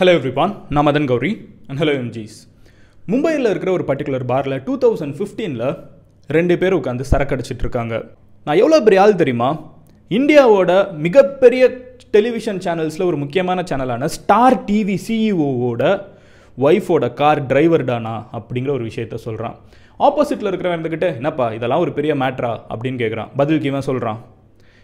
Hello everyone நான் Madan Gowri and hello எம்ஜிஸ் மும்பையில் இருக்கிற ஒரு பர்டிகுலர் பாரில் டூ தௌசண்ட் ஃபிஃப்டீனில் ரெண்டு பேர் உட்காந்து சரக்கு அடிச்சிட்டு இருக்காங்க. நான் எவ்வளோ பெரிய ஆள் தெரியுமா? இந்தியாவோட மிகப்பெரிய டெலிவிஷன் சேனல்ஸில் ஒரு முக்கியமான சேனலான ஸ்டார் டிவி சிஇஓவோட ஒய்ஃபோட கார் டிரைவர் டானா அப்படிங்கிற ஒரு விஷயத்த சொல்கிறான் ஆப்போசிட்டில் இருக்கிறவன் இருந்துக்கிட்டு என்னப்பா இதெல்லாம் ஒரு பெரிய மேட்ரா அப்படின்னு கேட்குறான் பதிலுக்கு இவன் சொல்கிறான்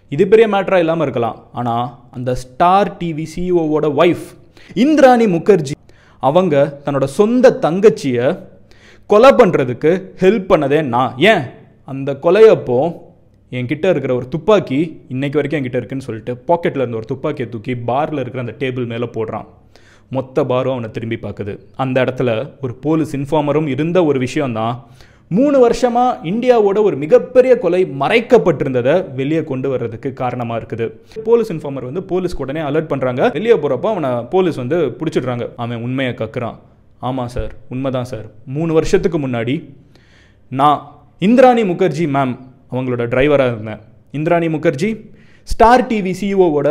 இது பெரிய மேட்ரா இல்லாமல் இருக்கலாம். ஆனால் அந்த ஸ்டார் டிவி சிஇஓவோட ஒய்ஃப் இந்திராணி முகர்ஜி அவங்க தன்னோட சொந்த தங்கச்சியை கொலை பண்ணுறதுக்கு ஹெல்ப் பண்ணதே நான். ஏன்? அந்த கொலையப்போ என்கிட்ட இருக்கிற ஒரு துப்பாக்கி இன்னைக்கு வரைக்கும் என்கிட்ட இருக்குன்னு சொல்லிட்டு பாக்கெட்டில் இருந்த ஒரு துப்பாக்கியை தூக்கி பாரில் இருக்கிற அந்த டேபிள் மேலே போடுறான். மொத்த பாரும் அவனை திரும்பி பார்க்குது. அந்த இடத்துல ஒரு போலீஸ் இன்ஃபார்மரும் இருந்த ஒரு விஷயம்தான் மூணு வருஷமாக இந்தியாவோட ஒரு மிகப்பெரிய கொலை மறைக்கப்பட்டிருந்ததை வெளியே கொண்டு வர்றதுக்கு காரணமாக இருக்குது. போலீஸ் இன்ஃபார்மர் வந்து போலீஸ்க்கு உடனே அலர்ட் பண்ணுறாங்க வெளியே போகிறப்போ அவனை போலீஸ் வந்து பிடிச்சிடுறாங்க. அவன் உண்மையை கக்குறான். ஆமாம் சார் உண்மைதான் சார் மூணு வருஷத்துக்கு முன்னாடி நான் இந்திராணி முகர்ஜி மேம் அவங்களோட டிரைவராக இருந்தேன். இந்திராணி முகர்ஜி ஸ்டார் டிவி சிஇஓவோட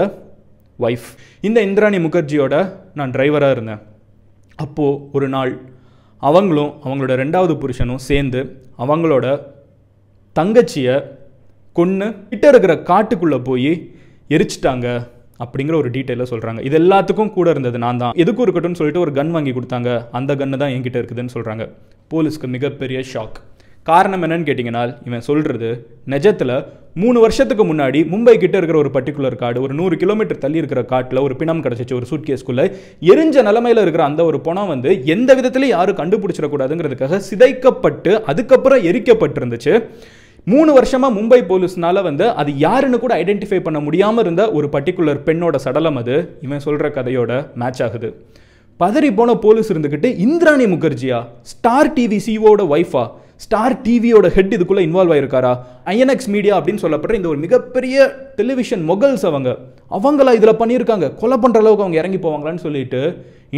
ஒய்ஃப் இந்த இந்திராணி முகர்ஜியோட நான் டிரைவராக இருந்தேன். அப்போது ஒரு நாள் அவங்களும் அவங்களோட ரெண்டாவது புருஷனும் சேர்ந்து அவங்களோட தங்கச்சியை கொன்று கிட்ட இருக்கிற காட்டுக்குள்ளே போய் எரிச்சிட்டாங்க அப்படிங்கிற ஒரு டீட்டெயிலில் சொல்கிறாங்க இது எல்லாத்துக்கும் கூட இருந்தது நான் தான். எதுக்கும் இருக்கட்டும்னு சொல்லிட்டு ஒரு கன் வாங்கி கொடுத்தாங்க. அந்த கன்று தான் என்கிட்ட இருக்குதுன்னு சொல்கிறாங்க போலீஸ்க்கு மிகப்பெரிய ஷாக். காரணம் என்னன்னு கேட்டிங்கன்னா இவன் சொல்கிறது நிஜத்தில் மூணு வருஷத்துக்கு முன்னாடி மும்பை கிட்ட இருக்கிற ஒரு பர்டிகுலர் காடு ஒரு நூறு கிலோமீட்டர் தள்ளி இருக்கிற காட்டில் ஒரு பிணம் கிடச்சிச்சு ஒரு சூட்கேஸ்க்குள்ளே எரிஞ்ச நிலமையில இருக்கிற அந்த ஒரு பணம் வந்து எந்த விதத்துலையும் யாரும் கண்டுபிடிச்சிடக்கூடாதுங்கிறதுக்காக சிதைக்கப்பட்டு அதுக்கப்புறம் எரிக்கப்பட்டிருந்துச்சு. மூணு வருஷமாக மும்பை போலீஸ்னால வந்து அது யாருன்னு கூட ஐடென்டிஃபை பண்ண முடியாமல் இருந்த ஒரு பர்டிகுலர் பெண்ணோட சடலம் அது. இவன் சொல்கிற கதையோட மேட்ச் ஆகுது. பதறி போன போலீஸ் இருந்துக்கிட்டு இந்திராணி முகர்ஜியா ஸ்டார் டிவி சிஓட ஒய்ஃபா ஸ்டார் டிவியோட ஹெட் இதுக்குள்ளே இன்வால்வ் ஆயிருக்காரா? ஐஎன்எக்ஸ் மீடியா அப்படின்னு சொல்லப்படுற இந்த ஒரு மிகப்பெரிய டெலிவிஷன் மொகல்ஸ் அவங்க. அவங்களா இதில் பண்ணியிருக்காங்க. கொலை பண்ணுற அளவுக்கு அவங்க இறங்கி போவாங்களான்னு சொல்லிட்டு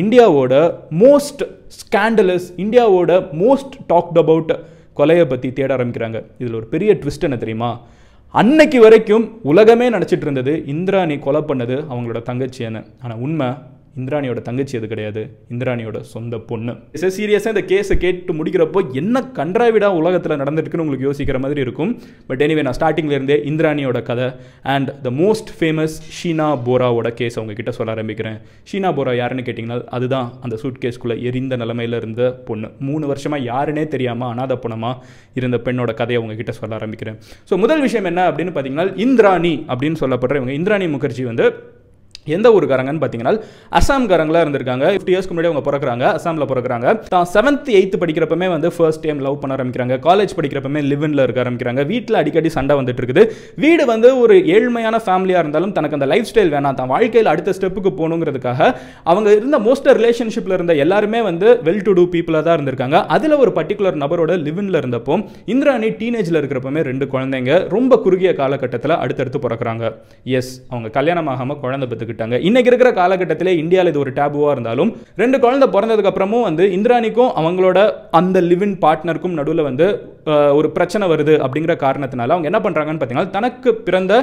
இந்தியாவோட மோஸ்ட் ஸ்கேண்டலஸ் இந்தியாவோட மோஸ்ட் டாக்ட் அபவுட் கொலையை பற்றி தேட ஆரம்பிக்கிறாங்க. இதில் ஒரு பெரிய ட்விஸ்ட் என்ன தெரியுமா? அன்னைக்கு வரைக்கும் உலகமே நினச்சிட்டு இருந்தது இந்திராணி கொலை பண்ணது அவங்களோட தங்கச்சின்னு ஆனால் உண்மை இந்திராணியோட தங்கச்சி அது கிடையாது. இந்திராணியோட சொந்த பொண்ணு. சீரியஸாக இந்த கேஸை கேட்டு முடிக்கிறப்போ என்ன கன்றாவிடா உலகத்தில் நடந்துட்டுருக்குன்னு உங்களுக்கு யோசிக்கிற மாதிரி இருக்கும். பட் எனிவே நான் ஸ்டார்டிங்ல இருந்தே இந்திராணியோட கதை and the most famous Sheena போராவோட case அவங்க கிட்ட சொல்ல ஆரம்பிக்கிறேன். ஷீனா போரா யாருன்னு கேட்டிங்கன்னா அதுதான் அந்த சூட் கேஸ்க்குள்ளே எரிந்த நிலமையில இருந்த பொண்ணு. மூணு வருஷமாக யாருன்னே தெரியாமல் அனாத பொண்ணமாக இருந்த பெண்ணோட கதையை அவங்க கிட்ட சொல்ல ஆரம்பிக்கிறேன். ஸோ முதல் விஷயம் என்ன அப்படின்னு பார்த்தீங்கன்னா இந்திராணி அப்படின்னு சொல்லப்படுற இவங்க இந்திராணி முகர்ஜி வந்து எந்த ஊருக்காரங்கன்னு பார்த்தீங்கன்னா அசாம்காரங்களாக இருந்திருக்காங்க. ஃபிஃப்டி இயர்ஸ்க்கு முன்னாடி அவங்க பிறக்கிறாங்க அசாமில் பிறக்கிறாங்க. தான் செவன்த் எயித்து படிக்கிறப்பமே வந்து ஃபர்ஸ்ட் டைம் லவ் பண்ண ஆரம்பிக்கிறாங்க. காலேஜ் படிக்கிறப்பமே லிவனில் இருக்க ஆரம்பிக்கிறாங்க. வீட்டில் அடிக்கடி சண்டை வந்துட்டு இருக்குது. வீடு வந்து ஒரு ஏழ்மையான ஃபேமிலியாக இருந்தாலும் தனக்கு அந்த லைஃப் ஸ்டைல் வேணாம். தான் வாழ்க்கையில் அடுத்த ஸ்டெப்புக்கு போகணுங்கிறதுக்காக அவங்க இருந்த மோஸ்ட் ரிலேஷன்ஷிப்பில் இருந்த எல்லாருமே வந்து வெல் டு டூ பீப்புளாக தான் இருந்திருக்காங்க. அதில் ஒரு பர்டிகுலர் நபரோட லிவனில் இருந்தப்போ இந்திராணி டீனேஜில் இருக்கிறப்பமே ரெண்டு குழந்தைங்க ரொம்ப குறுகிய காலகட்டத்தில் அடுத்தடுத்து பிறக்கிறாங்க. எஸ் அவங்க கல்யாணம் ஆகாமல் குழந்தை பெற்றுக்கிட்டாங்க இன்னைக்கு இருக்கிற காலகட்டத்திலே இந்தியாவில் இது ஒரு டேபுவாக இருந்தாலும் ரெண்டு குழந்தை பிறந்ததுக்கு அப்புறமும் வந்து இந்திராணிக்கும் அவங்களோட அந்த லிவின் பார்ட்னருக்கும் நடுவில் வந்து ஒரு பிரச்சனை வருது அப்படிங்கிற காரணத்தினால அவங்க என்ன பண்ணுறாங்கன்னு பார்த்தீங்கன்னா தனக்கு பிறந்த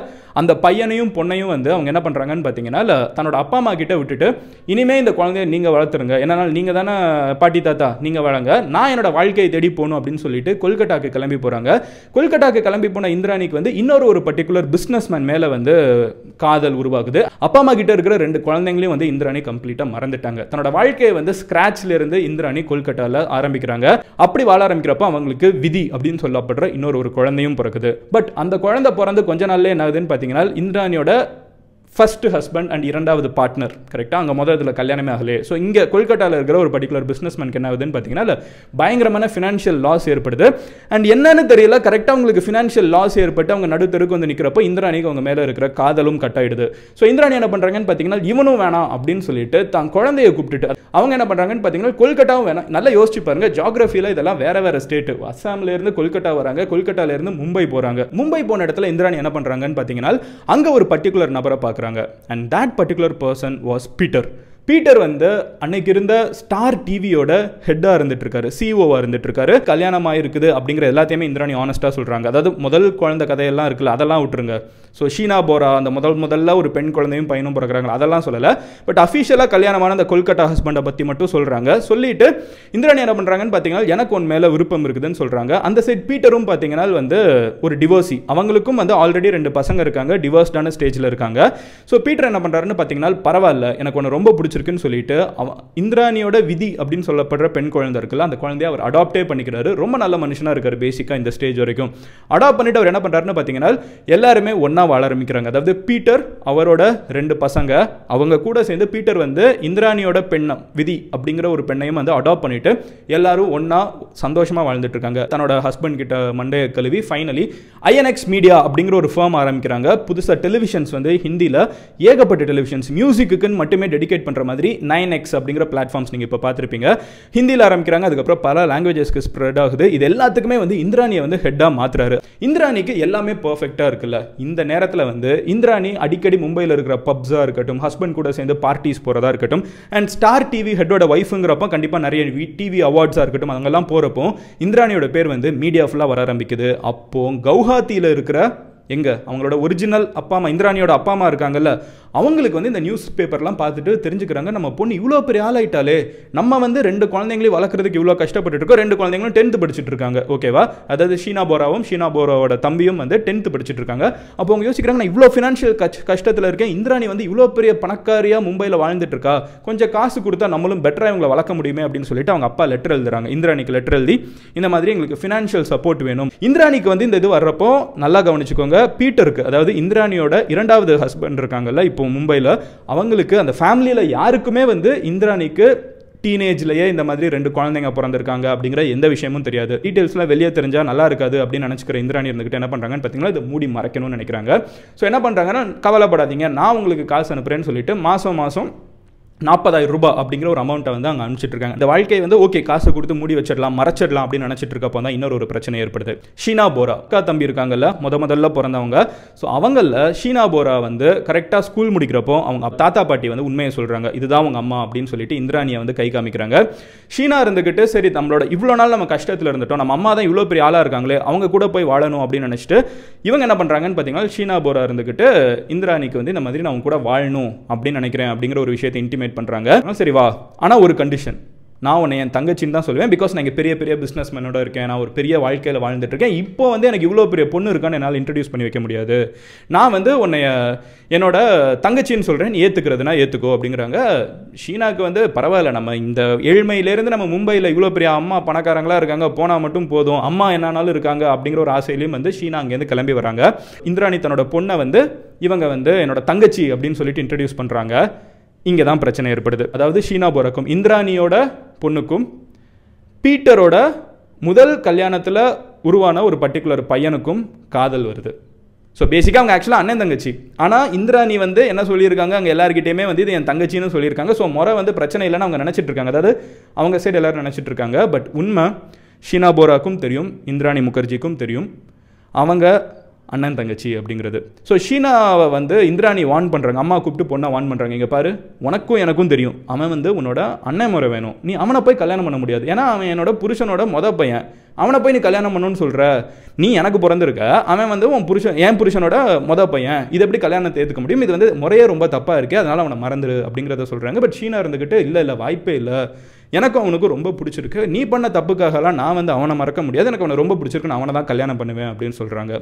அந்த பையனையும் பொண்ணையும் வந்து அவங்க என்ன பண்ணுறாங்கன்னு பார்த்தீங்கன்னா தன்னோட அப்பா அம்மா கிட்ட விட்டுட்டு இனிமே இந்த குழந்தைய நீங்கள் வளர்த்துருங்க. என்னன்னா நீங்கள் தானே பாட்டி தாத்தா நீங்கள் வளங்க நான் என்னோட வாழ்க்கையை தேடி போகணும் அப்படின்னு சொல்லிட்டு கொல்கட்டாக்கு கிளம்பி போகிறாங்க கொல்கட்டாக்கு கிளம்பி போன இந்திராணிக்கு வந்து இன்னொரு ஒரு பர்டிகுலர் பிஸ்னஸ்மேன் மேலே வந்து காதல் உருவாகுது. அப்பா அம்மா கிட்ட இருக்கிற ரெண்டு குழந்தைங்களையும் வந்து இந்திராணி கம்ப்ளீட்டாக மறந்துட்டாங்க. தன்னோட வாழ்க்கையை வந்து ஸ்கிராச்ல இருந்து இந்திராணி கொல்கட்டாவில் ஆரம்பிக்கிறாங்க. அப்படி வாழ ஆரம்பிக்கிறப்ப அவங்களுக்கு விதி அப்படின்னு சொல்லப்படுற இன்னொரு ஒரு குழந்தையும் பிறக்குது. பட் அந்த குழந்தை பிறந்து கொஞ்ச நாள்ல என்ன ஆகுதுன்னு பார்த்தீங்கன்னா இந்திராணியோட ஃபர்ஸ்ட் ஹஸ்பண்ட் அண்ட் இரண்டாவது பார்ட்னர் கரெக்டாக அங்கே முதல் இதில் கல்யாணமே ஆகலே ஸோ இங்கே கொல்கட்டாவில் இருக்கிற ஒரு பர்டிகுலர் பிஸ்னஸ்மேனுக்கு என்ன ஆகுதுன்னு பார்த்தீங்கன்னா பயங்கரமான ஃபினான்ஷியல் லாஸ் ஏற்படுது. அண்ட் என்னன்னு தெரியல கரெக்டாக உங்களுக்கு ஃபினான்ஷியல் லாஸ் ஏற்பட்டு அவங்க நடுத்தருக்கு வந்து நிற்கிறப்போ இந்திராணிக்கு அவங்க மேலே இருக்கிற காதலும் கட்டாயிடுது ஸோ இந்திராணி என்ன பண்ணுறாங்கன்னு பார்த்தீங்கன்னா இவனும் வேணாம் அப்படின்னு சொல்லிட்டு தான் குழந்தைய கூப்பிட்டுட்டு அவங்க என்ன பண்ணுறாங்கன்னு பார்த்தீங்கன்னா கொல்கட்டாவும் வேணாம். நல்லா யோசிச்சு பாருங்க ஜாகிரஃபியில் இதெல்லாம் வேற வேற ஸ்டேட்டு அஸ்ஸாம்லேருந்து கொல்கட்டா வராங்க கொல்கட்டாலேருந்து மும்பை போகிறாங்க மும்பை போன இடத்துல இந்திராணி என்ன பண்ணுறாங்கன்னு பார்த்தீங்கன்னா அங்கே ஒரு பர்டிகுலர் நபரை பார்க்குறாங்க. And that particular person was Peter Peter வந்து அன்னைக்கு இருந்த ஸ்டார் டிவியோட ஹெட்டாக இருந்துட்டு இருக்காரு சிஓவாக இருந்துட்டு இருக்காரு கல்யாணம் ஆயிருக்குது அப்படிங்கிற எல்லாத்தையுமே இந்திராணி ஆனஸ்ட்டாக சொல்கிறாங்க அதாவது முதல் குழந்தை கதையெல்லாம் இருக்குல்ல அதெல்லாம் விட்டுருங்க. ஸோ ஷீனா போரா அந்த முதல் முதல்ல ஒரு பெண் குழந்தையும் பையனும் பிறக்கிறாங்க அதெல்லாம் சொல்லலை. பட் அஃபிஷியலாக கல்யாணமான அந்த கொல்கட்டா ஹஸ்பண்டை பற்றி மட்டும் சொல்கிறாங்க சொல்லிட்டு இந்திராணி என்ன பண்ணுறாங்கன்னு பார்த்தீங்கன்னா எனக்கு உன் மேலே விருப்பம் இருக்குதுன்னு சொல்கிறாங்க அந்த சைட் பீட்டரும் பார்த்தீங்கன்னா வந்து ஒரு டிவோர்ஸி அவங்களுக்கும் வந்து ஆல்ரெடி ரெண்டு பசங்க இருக்காங்க டிவோர்ஸ்டான ஸ்டேஜில் இருக்காங்க. ஸோ பீட்டர் என்ன பண்ணுறாருன்னு பார்த்தீங்கன்னா பரவாயில்ல எனக்கு ஒன்று ரொம்ப பிடிச்சிருக்குன்னு சொல்லிட்டு அவன் இந்திராணியோட விதி அப்படின்னு சொல்லப்படுற பெண் குழந்தை இருக்குல்ல அந்த குழந்தைய அவர் அடாப்டே பண்ணிக்கிறாரு. ரொம்ப நல்ல மனுஷனாக இருக்கார் பேசிக்காக இந்த ஸ்டேஜ் வரைக்கும். அடாப்ட் பண்ணிட்டு அவர் என்ன பண்ணுறாருன்னு பார்த்தீங்கன்னா எல்லாருமே ஒன்றா வாழ ஆரம்பிக்கிறாங்க. அதாவது பீட்டர் அவரோட ரெண்டு பசங்க அவங்க கூட சேர்ந்து பீட்டர் வந்து இந்திராணியோட பெண்ணம் விதி அப்படிங்கிற ஒரு பெண்ணையும் வந்து அடாப்ட் பண்ணிட்டு எல்லாரும் ஒன்றா சந்தோஷமாக வாழ்ந்துட்டு இருக்காங்க தன்னோட ஹஸ்பண்ட் கிட்ட மண்டைய கழுவி ஃபைனலி ஐஎன்எக்ஸ் மீடியா அப்படிங்கிற ஒரு ஃபார்ம் ஆரம்பிக்கிறாங்க. புதுசாக டெலிவிஷன்ஸ் வந்து ஹிந்தியில் ஏகப்பட்ட டெலிவிஷன்ஸ் மியூசிக்குன்னு மட்டுமே டெடிகேட் பண்ணுற மாதிரி நைன் எக்ஸ் அப்படிங்கிற பிளாட்ஃபார்ம்ஸ் நீங்கள் இப்போ பார்த்துருப்பீங்க. ஹிந்தியில் ஆரம்பிக்கிறாங்க அதுக்கப்புறம் பல லாங்குவேஜஸ்க்கு ஸ்ப்ரெட் ஆகுது. இது எல்லாத்துக்குமே வந்து இந்திராணியை வந்து ஹெட்டாக மாத்துறாரு. இந்திராணிக்கு எல்லாமே பர்ஃபெக்டாக இருக்குல்ல. இந்த நேரத்தில் வந்து இந்திராணி அடிக்கடி மும்பையில் இருக்கிற பப்ஸாக இருக்கட்டும் ஹஸ்பண்ட் கூட சேர்ந்து பார்ட்டிஸ் போகிறதா இருக்கட்டும் அண்ட் ஸ்டார் டிவி ஹெட்டோட ஒய்ஃபுங்கிறப்ப கண்டிப்பாக நிறைய டிவி அவார்ட்ஸாக இருக்கட்டும் அங்கெல்லாம் போகிறப்போ இந்திராணியோட பேர் வந்து மீடியா ஃபுல்லாக வர ஆரம்பிக்குது. அப்போ கவுஹாத்தியில் இருக்கிற எங்க? அவங்களோட ஒரிஜினல் அப்பா அம்மா இந்திராணியோட அப்பா அம்மா இருக்காங்கல்ல அவங்களுக்கு வந்து இந்த நியூஸ் பேப்பர்லாம் பார்த்துட்டு தெரிஞ்சுக்கிறாங்க. நம்ம பொண்ணு இவ்வளோ பெரிய ஆளாயிட்டாலே நம்ம வந்து ரெண்டு குழந்தைங்களையும் வளர்க்குறதுக்கு இவ்வளோ கஷ்டப்பட்டு இருக்கோம் ரெண்டு குழந்தைங்களும் டென்த்து படிச்சுட்டு இருக்காங்க ஓகேவா அதாவது ஷீனா போராவும் ஷீனா போராவோட தம்பியும் வந்து டென்த்து படிச்சுட்டு இருக்காங்க அப்போ அவங்க யோசிக்கிறாங்க நான் இவ்வளோ ஃபினான்ஷியல் கஷ் கஷ்டத்தில் இருக்கேன். இந்திராணி வந்து இவ்வளோ பெரிய பணக்காரியாக மும்பையில் வாழ்ந்துட்டு இருக்கா கொஞ்சம் காசு கொடுத்தா நம்மளும் பெட்டராக இவங்களை வளர்க்க முடியுமே அப்படின்னு சொல்லிட்டு அவங்க அப்பா லெட்டர் எழுதுறாங்க. இந்திராணிக்கு லெட்டர் எழுதி இந்த மாதிரி எங்களுக்கு ஃபினான்ஷியல் சப்போர்ட் வேணும். இந்திராணிக்கு வந்து இந்த இது வர்றப்போ நல்லா கவனிச்சுக்கோங்க. பீட்டருக்கு அதாவது இந்திராணியோட இரண்டாவது ஹஸ்பண்ட் இருக்காங்கல்ல இப்போ மும்பையில் அவங்களுக்கு அந்த ஃபேமிலியில் யாருக்குமே வந்து இந்திராணிக்கு டீனேஜ்லயே இந்த மாதிரி ரெண்டு குழந்தைங்க பிறந்திருக்காங்க அப்படிங்கிற எந்த விஷயமும் தெரியாது. டீட்டெயில்ஸ்லாம் வெளியே தெரிஞ்சால் நல்லா இருக்காது அப்படின்னு நினச்சிக்கிற இந்திராணி இருந்துகிட்டு என்ன பண்ணுறாங்கன்னு பார்த்தீங்கன்னா இது மூடி மறைக்கணும்னு நினைக்கிறாங்க. ஸோ என்ன பண்ணுறாங்கன்னா கவலைப்படாதீங்க. நான் உங்களுக்கு காசு அனுப்புகிறேன்னு சொல்லிட்டு மாதம் மாதம் நாற்பதாயிரம் ரூபாய் அப்படிங்கிற ஒரு அமௌண்ட்டை வந்து அங்கே அனுப்பிச்சிட்ருக்காங்க இந்த வாழ்க்கையை வந்து ஓகே காசு கொடுத்து மூடி வச்சிடலாம் மறைச்சிடலாம் அப்படின்னு நினச்சிட்டு இருக்கப்போ தான் இன்னொரு ஒரு பிரச்சனை ஏற்படுது. ஷீனா போரா அக்கா தம்பி இருக்காங்கல்ல முத முதல்ல பிறந்தவங்க. ஸோ அவங்களில் ஷீனா போரா வந்து கரெக்டாக ஸ்கூல் முடிக்கிறப்போ அவங்க தாத்தா பாட்டி வந்து உண்மையை சொல்கிறாங்க இதுதான் அவங்க அம்மா அப்படின்னு சொல்லிட்டு இந்திராணியை வந்து கை காமிக்கிறாங்க. ஷீனா இருந்துக்கிட்டு சரி நம்மளோட இவ்வளோ நாள் நம்ம கஷ்டத்தில் இருந்துட்டோம் நம்ம அம்மா தான் இவ்வளோ பெரிய ஆளாக இருக்காங்களே அவங்க கூட போய் வாழணும் அப்படின்னு நினச்சிட்டு இவங்க என்ன பண்ணுறாங்கன்னு பார்த்தீங்கன்னா ஷீனா போரா இருந்துக்கிட்டு இந்திராணிக்கு வந்து இந்த மாதிரி நான் அவங்க கூட வாழணும் அப்படின்னு நினைக்கிறேன் அப்படிங்கிற ஒரு விஷயத்தை இன்டிமேட் பண்ணுறாங்க சரி வா. ஆனால் ஒரு கண்டிஷன் நான் உன்னை என் தங்கச்சின்னு தான் சொல்லுவேன். பிகாஸ் நான் இங்கே பெரிய பெரிய பிஸ்னஸ் மேனோட இருக்கேன். நான் ஒரு பெரிய வாழ்க்கையில் வாழ்ந்துட்டு இருக்கேன். இப்போ வந்து எனக்கு இவ்வளோ பெரிய பொண்ணு இருக்கான்னு என்னால் இன்ட்ரடியூஸ் பண்ணி வைக்க முடியாது. நான் வந்து உன்னை என்னோட தங்கச்சின்னு சொல்கிறேன் நீ ஏற்றுக்கிறதுனா ஏற்றுக்கோ அப்படிங்கிறாங்க. ஷீனாக்கு வந்து பரவாயில்ல. நம்ம இந்த ஏழ்மையிலேருந்து நம்ம மும்பையில் இவ்வளோ பெரிய அம்மா பணக்காரங்களாக இருக்காங்க. போனால் மட்டும் போதும். அம்மா என்னானாலும் இருக்காங்க அப்படிங்கிற ஒரு ஆசையிலையும் வந்து ஷீனா அங்கேருந்து கிளம்பி வராங்க இந்திராணி தன்னோட பொண்ணை வந்து இவங்க வந்து என்னோட தங்கச்சி அப்படின்னு சொல்லிட்டு இன்ட்ரடியூஸ் பண்ணுறாங்க இங்கே தான் பிரச்சனை ஏற்படுது. அதாவது ஷீனா போரக்கும் இந்திராணியோட பொண்ணுக்கும் பீட்டரோட முதல் கல்யாணத்தில் உருவான ஒரு பர்டிகுலர் பையனுக்கும் காதல் வருது. ஸோ பேசிக்காக அவங்க ஆக்சுவலாக அண்ணன் தங்கச்சி. ஆனால் இந்திராணி வந்து என்ன சொல்லியிருக்காங்க? அங்கே எல்லாருக்கிட்டையுமே வந்து இது என் தங்கச்சின்னு சொல்லியிருக்காங்க. ஸோ முறை வந்து பிரச்சனை இல்லைன்னு அவங்க நினச்சிட்டு இருக்காங்க அதாவது அவங்க சைடு எல்லாரும் நினச்சிட்டு இருக்காங்க பட் உண்மை ஷீனா போராக்கும் தெரியும் இந்திராணி முகர்ஜிக்கும் தெரியும். அவங்க அண்ணன் தங்கச்சி அப்படிங்கிறது. ஸோ ஷீனாவை வந்து இந்திராணி வான் பண்ணுறாங்க அம்மா கூப்பிட்டு பொண்ணை வான் பண்ணுறாங்க இங்கே பாரு உனக்கும் எனக்கும் தெரியும். அவன் வந்து உன்னோட அண்ணன் முறை வேணும். நீ அவனை போய் கல்யாணம் பண்ண முடியாது. ஏன்னா அவன் என்னோட புருஷனோட மொத பையன். அவனை போய் நீ கல்யாணம் பண்ணணும்னு சொல்கிற நீ எனக்கு பிறந்திருக்க. அவன் வந்து உன் புருஷன் என் புருஷனோட மொத பையன். இது எப்படி கல்யாணத்தை ஏற்றுக்க முடியும்? இது வந்து முறையே ரொம்ப தப்பாக இருக்குது அதனால் அவனை மறந்துரு அப்படிங்கிறத சொல்கிறாங்க பட் ஷீனா இருந்துக்கிட்டு இல்லை இல்லை வாய்ப்பே இல்லை. எனக்கும் அவனுக்கு ரொம்ப பிடிச்சிருக்கு. நீ பண்ண தப்புக்காகலாம் நான் வந்து அவனை மறக்க முடியாது. எனக்கு அவனை ரொம்ப பிடிச்சிருக்கு. நான் அவனை தான் கல்யாணம் பண்ணுவேன் அப்படின்னு சொல்கிறாங்க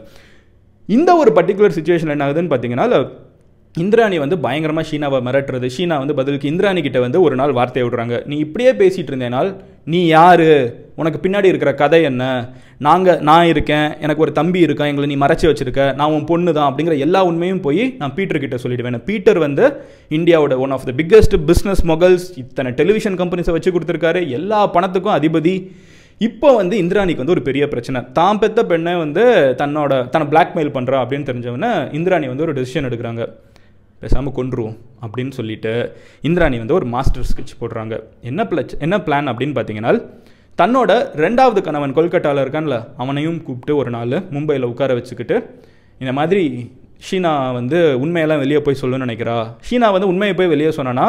இந்த ஒரு பர்டிகுலர் சுச்சுவேஷன் என்ன ஆகுதுன்னு பார்த்தீங்கன்னா இந்திராணி வந்து பயங்கரமாக ஷீனாவை மிரட்டுறது ஷீனா வந்து பதிலுக்கு இந்திராணி கிட்ட வந்து ஒரு நாள் வார்த்தையை விடுறாங்க நீ இப்படியே பேசிகிட்டு இருந்தேனால் நீ யார்? உனக்கு பின்னாடி இருக்கிற கதை என்ன? நாங்கள் நான் இருக்கேன் எனக்கு ஒரு தம்பி இருக்கேன் எங்களை நீ மறைச்சி வச்சிருக்க நான் உன் பொண்ணு தான் அப்படிங்கிற எல்லா உண்மையும் போய் நான் பீட்டர் கிட்ட சொல்லிடுவேன். பீட்டர் வந்து இந்தியாவோட one of the biggest business moguls இத்தனை டெலிவிஷன் கம்பெனிஸை வச்சு கொடுத்துருக்காரு. எல்லா பணத்துக்கும் அதிபதி. இப்போ வந்து இந்திராணிக்கு வந்து ஒரு பெரிய பிரச்சனை. தான் பெத்த பெண்ணை வந்து தன்னோட தன்னை பிளாக்மெயில் பண்ணுறா அப்படின்னு தெரிஞ்சவொன்னே இந்திராணி வந்து ஒரு டெசிஷன் எடுக்கிறாங்க. பேசாமல் கொன்றுவோம் அப்படின்னு சொல்லிட்டு இந்திராணி வந்து ஒரு மாஸ்டர் ஸ்கெட்ச் போடுறாங்க. என்ன பிளச் என்ன பிளான் அப்படின்னு பார்த்தீங்கன்னா தன்னோட ரெண்டாவது கணவன் கொல்கட்டாவில் இருக்கான்ல அவனையும் கூப்பிட்டு ஒரு நாள் மும்பையில் உட்கார வச்சுக்கிட்டு இந்த மாதிரி ஷீனா வந்து உண்மையெல்லாம் வெளியே போய் சொல்லணும்னு நினைக்கிறா. ஷீனா வந்து உண்மையை போய் வெளியே சொன்னான்னா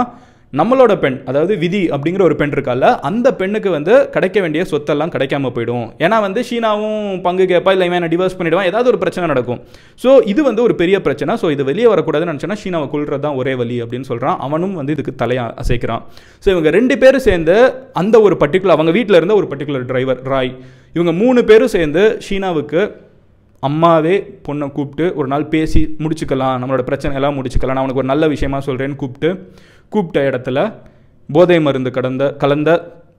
நம்மளோட பெண் அதாவது விதி அப்படிங்கிற ஒரு பெண் இருக்கால அந்த பெண்ணுக்கு வந்து கிடைக்க வேண்டிய சொத்தெல்லாம் கிடைக்காம போயிடும். ஏன்னா வந்து ஷீனாவும் பங்கு கேட்பா இல்லை இவன் டிவோர்ஸ் பண்ணிடுவான் ஏதாவது ஒரு பிரச்சனை நடக்கும். ஸோ இது வந்து ஒரு பெரிய பிரச்சனை. ஸோ இது வெளியே வரக்கூடாதுன்னு நினச்சோன்னா ஷீனாவை கொள்றது தான் ஒரே வழி அப்படின்னு சொல்கிறான் அவனும் வந்து இதுக்கு தலையை அசைக்கிறான். ஸோ இவங்க ரெண்டு பேரும் சேர்ந்து அந்த ஒரு பர்டிகுலர் அவங்க வீட்டில் இருந்த ஒரு பர்டிகுலர் டிரைவர் ராய் இவங்க மூணு பேரும் சேர்ந்து ஷீனாவுக்கு அம்மாவே பொண்ணை கூப்பிட்டு ஒரு நாள் பேசி முடிச்சுக்கலாம் நம்மளோட பிரச்சனை எல்லாம் முடிச்சுக்கலாம் நான் உனக்கு ஒரு நல்ல விஷயமா சொல்கிறேன்னு கூப்பிட்டு கூப்பிட்ட இடத்துல போதை மருந்து கடந்த கலந்த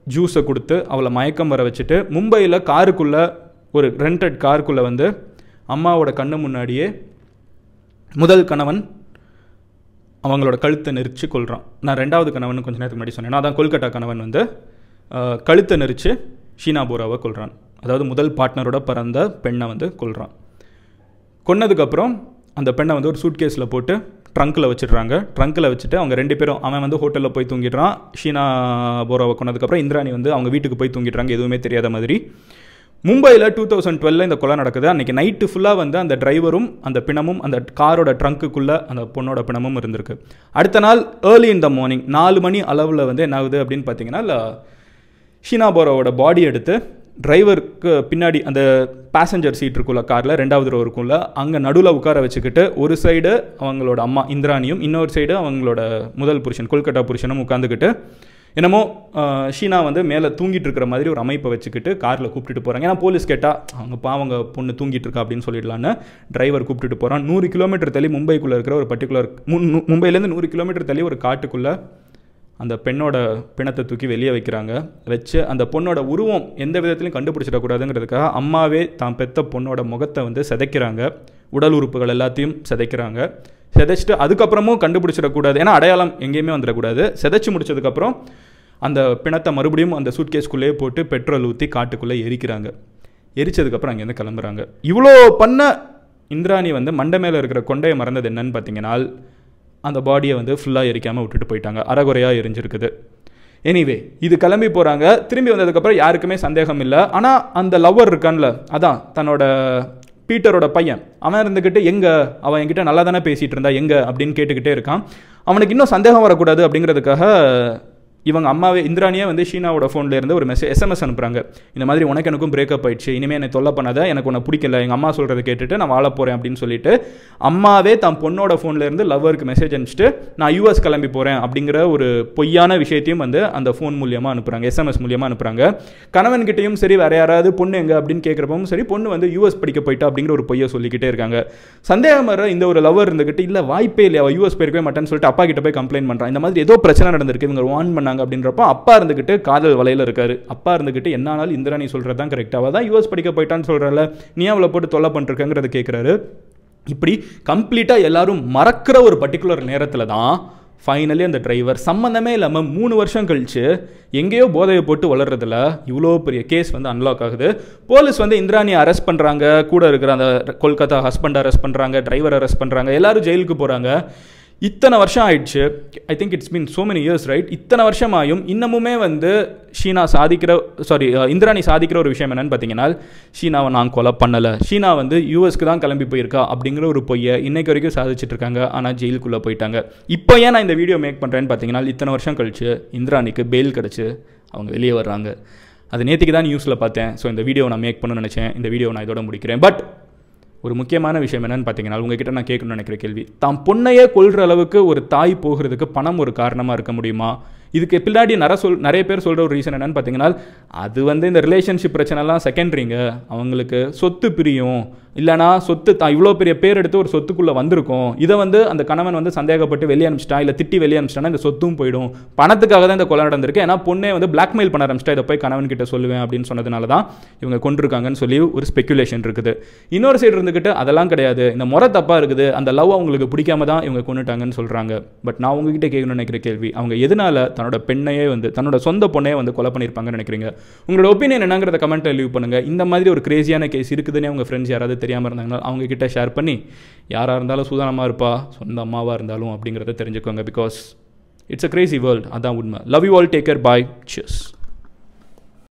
ஜூஸை கொடுத்து அவளை மயக்கம் வர வச்சுட்டு மும்பையில் காருக்குள்ளே ஒரு ரெண்டட் காருக்குள்ளே வந்து அம்மாவோட கண்ணு முன்னாடியே முதல் கணவன் அவங்களோட கழுத்தை நெரிச்சு கொள்கிறான் நான் ரெண்டாவது கணவன் கொஞ்ச நேரத்துக்கு முன்னாடி சொன்னேன். அதான் கொல்கட்டா கணவன் வந்து கழுத்தை நெரிச்சு ஷீனா போராவை கொள்கிறான் அதாவது முதல் பார்ட்னரோட பிறந்த பெண்ணை வந்து கொள்கிறான் கொன்னதுக்கப்புறம் அந்த பெண்ணை வந்து ஒரு சூட்கேஸில் போட்டு ட்ரங்க்கில் வச்சிடுறாங்க. ட்ரங்க்கில் வச்சுட்டு அவங்க ரெண்டு பேரும் அவன் வந்து ஹோட்டலில் போய் தூங்கிடுறான். ஷீனா போராவை கொண்டதுக்கப்புறம் இந்திராணி வந்து அவங்க வீட்டுக்கு போய் தூங்கிடுறாங்க. எதுவுமே தெரியாத மாதிரி. மும்பையில் டூ தௌசண்ட் டுவெலில் இந்த கொலை நடக்குது. அன்றைக்கி நைட்டு ஃபுல்லாக வந்து அந்த டிரைவரும் அந்த பிணமும் அந்த காரோட ட்ரங்க்குக்குள்ளே அந்த பொண்ணோட பிணமும் இருந்திருக்கு. அடுத்த நாள் ஏர்லி இன் த மார்னிங் நாலு மணி அளவில் வந்து என்ன ஆகுது அப்படின்னு பார்த்தீங்கன்னா ஷீனா போரோவோட பாடி எடுத்து டிரைவருக்கு பின்னாடி அந்த பேசஞ்சர் சீட் இருக்குல்ல காரில் ரெண்டாவது ரோ இருக்கும்ல அங்கே நடுவில் உட்கார வச்சுக்கிட்டு ஒரு சைடு அவங்களோட அம்மா இந்திராணியும் இன்னொரு சைடு அவங்களோட முதல் புருஷன் கொல்கட்டா புருஷனும் உட்காந்துக்கிட்டு என்னமோ ஷீனா வந்து மேலே தூங்கிட்டு இருக்கிற மாதிரி ஒரு அமைப்பை வச்சுக்கிட்டு காரில் கூப்பிட்டுட்டு போகிறாங்க ஏன்னா போலீஸ் கேட்டால் அவங்க பாவங்க பொண்ணு தூங்கிட்டு இருக்கா? அப்படின்னு சொல்லிடலான்னு டிரைவர் கூப்பிட்டுட்டு போகிறான் நூறு கிலோமீட்டர் தள்ளி மும்பைக்குள்ளே இருக்கிற ஒரு பர்டிகுலர் மும்பையிலேருந்து நூறு கிலோமீட்டர் தள்ளி ஒரு காட்டுக்குள்ளே அந்த பெண்ணோட பிணத்தை தூக்கி வெளியே வைக்கிறாங்க. வச்சு அந்த பொண்ணோட உருவம் எந்த விதத்திலையும் கண்டுபிடிச்சிடக்கூடாதுங்கிறதுக்காக அம்மாவே தான் பெத்த பொண்ணோட முகத்தை வந்து சிதைக்கிறாங்க. உடல் உறுப்புகள் எல்லாத்தையும் சிதைக்கிறாங்க. சிதைச்சிட்டு அதுக்கப்புறமும் கண்டுபிடிச்சிடக்கூடாது. ஏன்னா அடையாளம் எங்கேயுமே வந்துடக்கூடாது. சிதைச்சு முடிச்சதுக்கப்புறம் அந்த பிணத்தை மறுபடியும் அந்த சூட்கேஸ்குள்ளேயே போட்டு பெட்ரோல் ஊற்றி காட்டுக்குள்ளே எரிக்கிறாங்க. எரிச்சதுக்கப்புறம் அங்கேருந்து கிளம்புறாங்க. இவ்வளோ பண்ண இந்திராணி வந்து மண்டை மேலே இருக்கிற கொண்டையை மறந்தது என்னன்னு பார்த்தீங்கன்னா அந்த பாடியை வந்து ஃபுல்லாக எரிக்காமல் விட்டுட்டு போயிட்டாங்க. அறகுறையாக எரிஞ்சிருக்குது. எனிவே இது கிளம்பி போகிறாங்க திரும்பி வந்ததுக்கப்புறம் யாருக்குமே சந்தேகம் இல்லை. ஆனால் அந்த லவ்வர் இருக்கான்ல அதான் தன்னோட பீட்டரோட பையன். அவன் இருந்துக்கிட்டு எங்கே அவன் என்கிட்ட நல்லா தானே பேசிகிட்டு இருந்தா எங்கே அப்படின்னு கேட்டுக்கிட்டே இருக்கான். அவனுக்கு இன்னும் சந்தேகம் வரக்கூடாது அப்படிங்கிறதுக்காக இவங்க அம்மாவே இந்திராணியே வந்து ஷீனாவோட ஃபோன்லேருந்து ஒரு மெசேஜ் எஸ்எம்எஸ் அனுப்புகிறாங்க இந்த மாதிரி உனக்கு எனக்கும் பிரேக்கப் ஆயிடுச்சு இனிமேல் என்னை தொல்லை பண்ணாத எனக்கு உன்னை பிடிக்கல எங்கள் அம்மா சொல்கிறத கேட்டுட்டு நான் வாழ போகிறேன் அப்படின்னு சொல்லிட்டு அம்மாவே தன் பொண்ணோட ஃபோன்லேருந்து லவ்வருக்கு மெசேஜ் அனுப்பிச்சிட்டு நான் யூஎஸ் கிளம்பி போகிறேன் அப்படிங்கிற ஒரு பொய்யான விஷயத்தையும் வந்து அந்த ஃபோன் மூலியமாக அனுப்புகிறாங்க எஸ்எம்எஸ் மூலியமாக அனுப்புகிறாங்க கணவன்கிட்டயும் சரி வேறு யாராவது பொண்ணு எங்கே அப்படின்னு கேட்குறப்பவும் சரி பொண்ணு வந்து யூஎஸ் படிக்க போயிட்டா அப்படிங்கிற ஒரு பொய்யை சொல்லிக்கிட்டே இருக்காங்க. சந்தேகம் வர இந்த ஒரு லவர் இருந்துக்கிட்டு இல்லை வாய்ப்பே இல்லை அவள் யூஎஸ் போயிருக்கவே மாட்டேன்னு சொல்லிட்டு அப்பா கிட்ட போய் கம்ப்ளைண்ட் பண்ணுறான் இந்த மாதிரி ஏதோ பிரச்சனை நடந்திருக்கு இவங்க பண்ண பண்ணாங்க அப்படின்றப்போ அப்பா இருந்துக்கிட்டு காதல் வலையில் இருக்காரு. அப்பா இருந்துக்கிட்டு என்ன ஆனாலும் இந்திராணி சொல்கிறது தான் கரெக்டாக தான் யூஎஸ் படிக்க போயிட்டான்னு சொல்கிறல நீ அவளை போட்டு தொல்லை பண்ணிருக்கங்கிறத கேட்குறாரு இப்படி கம்ப்ளீட்டாக எல்லாரும் மறக்கிற ஒரு பர்டிகுலர் நேரத்தில் தான் ஃபைனலி அந்த டிரைவர் சம்மந்தமே இல்லாமல் மூணு வருஷம் கழிச்சு எங்கேயோ போதையை போட்டு வளர்றதுல இவ்வளோ பெரிய கேஸ் வந்து அன்லாக் ஆகுது. போலீஸ் வந்து இந்திராணியை அரெஸ்ட் பண்ணுறாங்க கூட இருக்கிற அந்த கொல்கத்தா ஹஸ்பண்ட் அரெஸ்ட் பண்ணுறாங்க டிரைவர் அரெஸ்ட் பண்ணுறாங்க எல்லோரும் ஜெயிலுக்கு போகிறாங்க இத்தனை வருஷம் ஆயிடுச்சு. I think it's mean so many years right இத்தனை வருஷமாயும் இன்னமுமே வந்து ஷீனா சாதிக்கிற சாரி இந்திராணி சாதிக்கிற ஒரு விஷயம் என்னென்னு பார்த்தீங்கன்னா ஷீனாவை நான் கொலை பண்ணலை. ஷீனா வந்து யூஎஸ்க்கு தான் கிளம்பி போயிருக்கா அப்படிங்கிற ஒரு பொய்யை இன்னைக்கு வரைக்கும் சாதிச்சுட்டு இருக்காங்க. ஆனால் ஜெயிலுக்குள்ளே போயிட்டாங்க. இப்போ ஏன் நான் இந்த வீடியோ மேக் பண்ணுறேன்னு பார்த்தீங்கன்னா இத்தனை வருஷம் கழிச்சு இந்திராணிக்கு பெயில் கிடச்சி. அவங்க வெளியே வர்றாங்க. அது நேற்றுக்கு தான் நியூஸில் பார்த்தேன். ஸோ இந்த வீடியோ நான் மேக் பண்ணணும்னு நினச்சேன். இந்த வீடியோ நான் இதோட முடிக்கிறேன். பட் ஒரு முக்கியமான விஷயம் என்னன்னு பார்த்தீங்கன்னா உங்ககிட்ட நான் கேட்கணும்னு நினைக்கிற கேள்வி தாம் பொண்ணையே கொள்கிற அளவுக்கு ஒரு தாய் போகிறதுக்கு பணம் ஒரு காரணமாக இருக்க முடியுமா? இதுக்கு பின்னாடி நிறைய சொல் நிறைய பேர் சொல்கிற ஒரு ரீசன் என்னன்னு பார்த்தீங்கன்னா அது வந்து இந்த ரிலேஷன்ஷிப் பிரச்சனைலாம் செகண்டரிங்க அவங்களுக்கு சொத்து பிரியும். இல்லைனா சொத்து தான் இவ்வளோ பெரிய பேர் எடுத்து ஒரு சொத்துக்குள்ளே வந்திருக்கும். இதை வந்து அந்த கணவன் வந்து சந்தேகப்பட்டு வெளியே அனுப்பிச்சிட்டா இல்லை திட்டி வெளியே அனுப்பிச்சிட்டானா இந்த சொத்தும் போயிடும். பணத்துக்காக தான் இந்த கொலை நடந்திருக்கு. ஏன்னா பொண்ணே வந்து பிளாக்மெயில் பண்ண ஆரம்பிச்சிட்டா இதை போய் கணவன் கிட்ட சொல்லுவேன் அப்படின்னு சொன்னதுனால தான் இவங்க கொண்டிருக்காங்கன்னு சொல்லி ஒரு ஸ்பெக்குலேஷன் இருக்குது. இன்னொரு சைடு இருந்துக்கிட்டு அதெல்லாம் கிடையாது. இந்த முறை தப்பாக இருக்குது. அந்த லவ் அவங்களுக்கு பிடிக்காம தான் இவங்க கொண்டுட்டாங்கன்னு சொல்கிறாங்க பட் நான் உங்ககிட்ட கேட்கணும்னு நினைக்கிற கேள்வி அவங்க எதனால தன்னோட பெண்ணையே வந்து தன்னோட சொந்த பொண்ணையே வந்து கொலை பண்ணியிருப்பாங்கன்னு நினைக்கிறீங்க? உங்களோட ஒப்பீனியன் என்னங்கிறத கமெண்ட்டில் லீவ் பண்ணுங்க. இந்த மாதிரி ஒரு கிரேசியான கேஸ் இருக்குதுன்னே உங்கள் ஃப்ரெண்ட்ஸ் யாராவது தெரியாமல் இருந்தாங்கன்னா அவங்க கிட்ட ஷேர் பண்ணி யாராக இருந்தாலும் சூதானமாக இருப்பா சொந்த அம்மாவாக இருந்தாலும் அப்படிங்கிறத தெரிஞ்சுக்கோங்க because it's a crazy world அதான் உண்மை. Love you all take care bye cheers